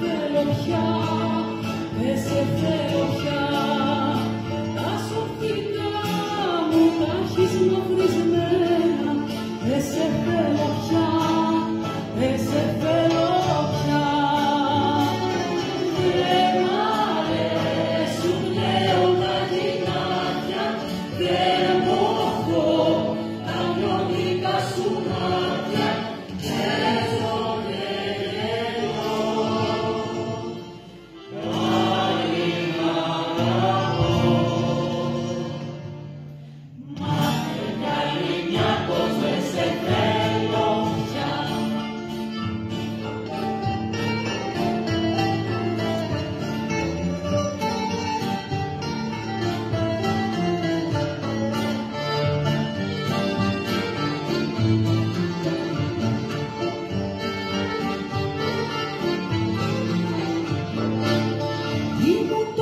θέλω πια, σε θέλω. Τα σοφικά μου τα έχεις μαυρισμένα, δεν σε θέλω σε θέλω Τι μου